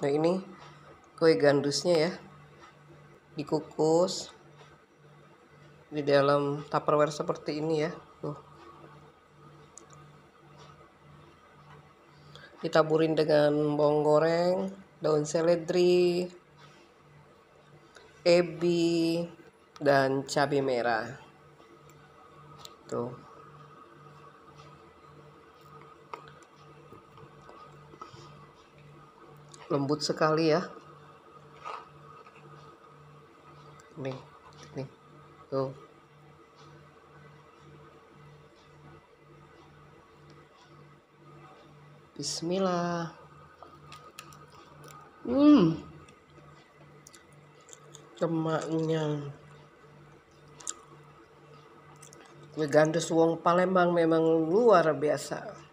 Nah ini kue gandusnya ya. Dikukus di dalam tupperware seperti ini ya. Tuh. Ditaburin dengan bawang goreng daun seledri ebi dan cabai merah. Tuh lembut sekali ya. Nih nih. Tuh. Bismillah. Hmm. Lemaknya. Kue wong Palembang memang luar biasa